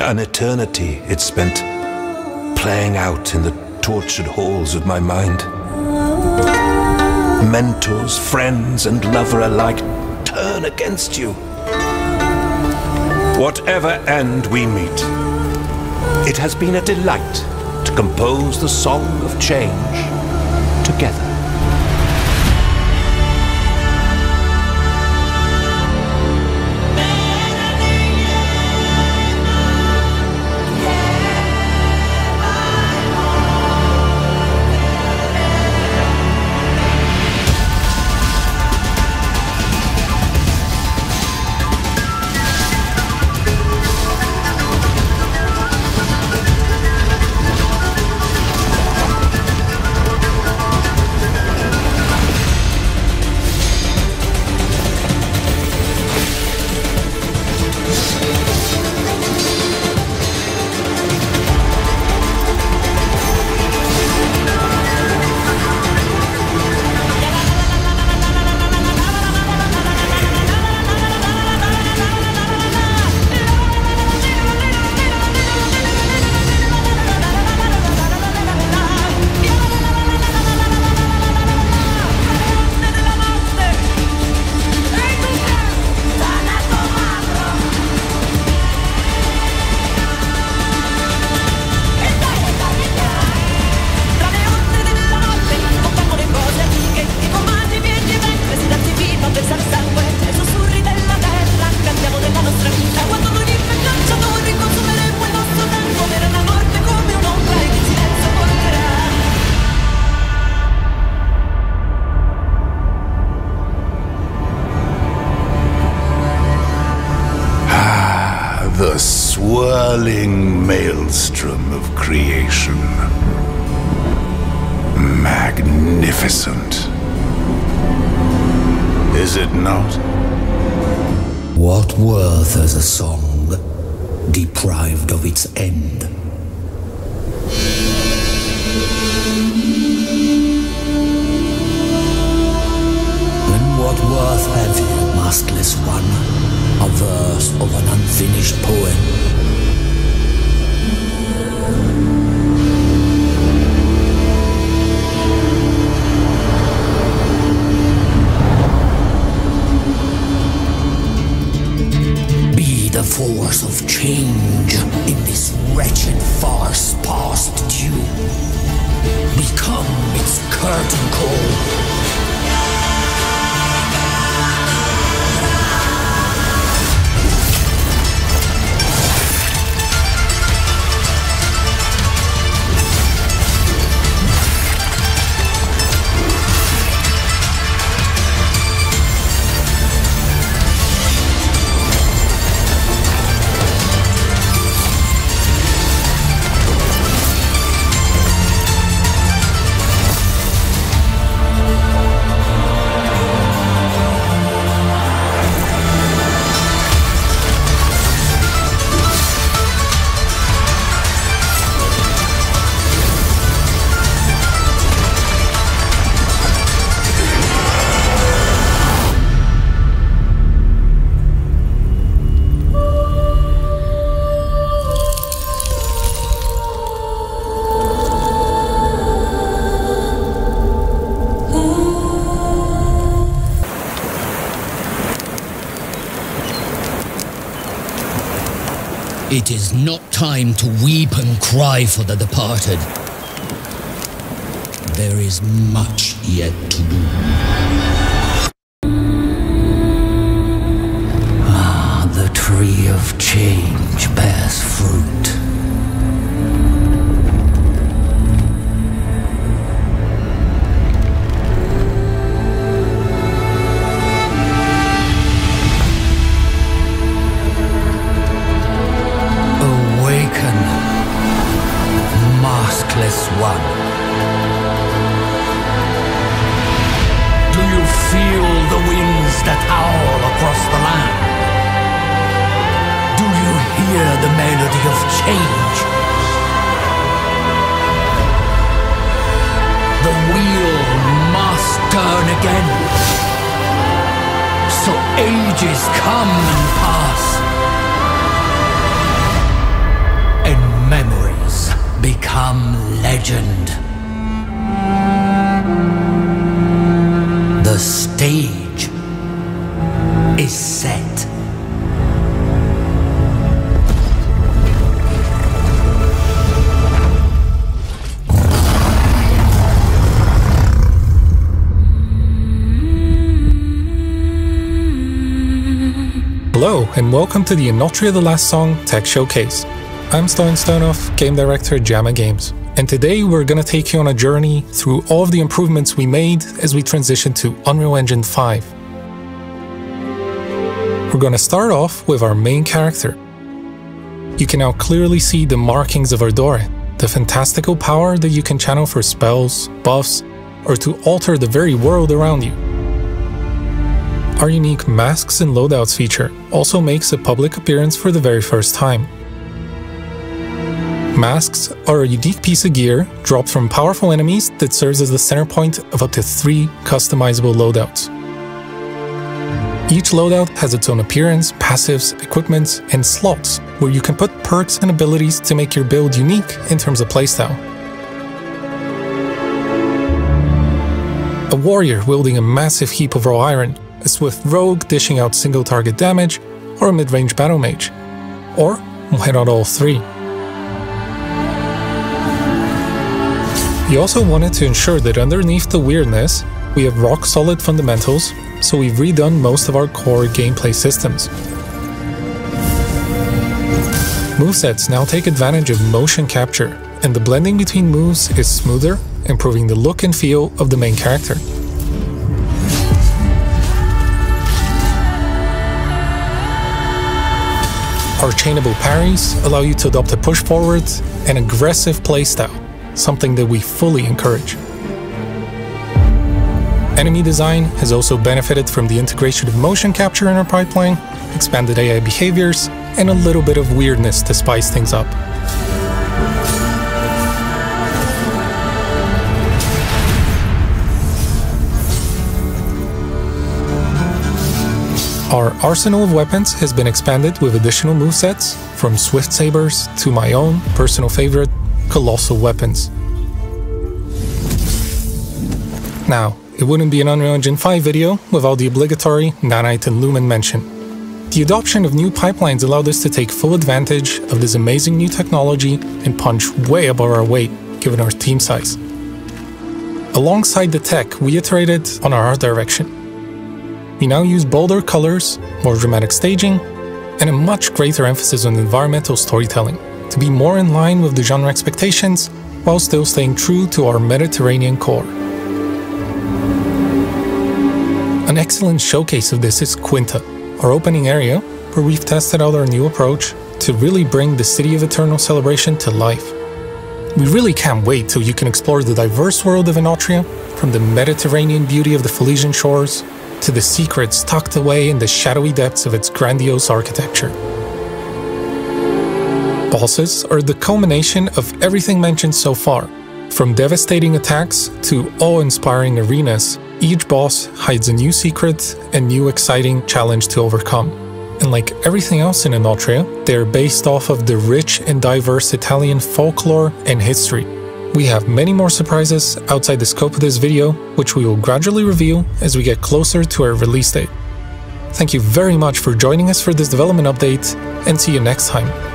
An eternity it spent playing out in the tortured halls of my mind. Mentors, friends, and lover alike turn against you. Whatever end we meet, it has been a delight to compose the song of change together. Maelstrom of creation. Magnificent. Is it not? What worth has a song deprived of its end? It is not time to weep and cry for the departed. There is much yet to do. Ah, the tree of change cage. The wheel must turn again. So ages come and pass. And memories become legend. And welcome to the Enotria The Last Song Tech Showcase. I'm Stone Stonoff, Game Director at Jyamma Games, and today we're gonna take you on a journey through all of the improvements we made as we transition to Unreal Engine 5. We're gonna start off with our main character. You can now clearly see the markings of Ardore, the fantastical power that you can channel for spells, buffs, or to alter the very world around you. Our unique Masks and Loadouts feature also makes a public appearance for the very first time. Masks are a unique piece of gear dropped from powerful enemies that serves as the center point of up to three customizable loadouts. Each loadout has its own appearance, passives, equipments, and slots where you can put perks and abilities to make your build unique in terms of playstyle. A warrior wielding a massive heap of raw iron a swift rogue dishing out single target damage, or a mid range battle mage. Or why not all three? We also wanted to ensure that underneath the weirdness, we have rock solid fundamentals, so we've redone most of our core gameplay systems. Movesets now take advantage of motion capture, and the blending between moves is smoother, improving the look and feel of the main character. Our chainable parries allow you to adopt a push forward and aggressive playstyle, something that we fully encourage. Enemy design has also benefited from the integration of motion capture in our pipeline, expanded AI behaviors, and a little bit of weirdness to spice things up. Arsenal of weapons has been expanded with additional movesets, from Swift Sabers to my own personal favorite, Colossal Weapons. Now, it wouldn't be an Unreal Engine 5 video without the obligatory Nanite and Lumen mention. The adoption of new pipelines allowed us to take full advantage of this amazing new technology and punch way above our weight, given our team size. Alongside the tech, we iterated on our art direction we now use bolder colors, more dramatic staging, and a much greater emphasis on environmental storytelling to be more in line with the genre expectations while still staying true to our Mediterranean core. An excellent showcase of this is Quinta, our opening area where we've tested out our new approach to really bring the City of Eternal celebration to life. We really can't wait till you can explore the diverse world of Enotria, from the Mediterranean beauty of the Philesian shores to the secrets tucked away in the shadowy depths of its grandiose architecture. Bosses are the culmination of everything mentioned so far. From devastating attacks to awe-inspiring arenas, each boss hides a new secret and new exciting challenge to overcome. And like everything else in Enotria, they are based off of the rich and diverse Italian folklore and history, we have many more surprises outside the scope of this video, which we will gradually reveal as we get closer to our release date. Thank you very much for joining us for this development update, and see you next time.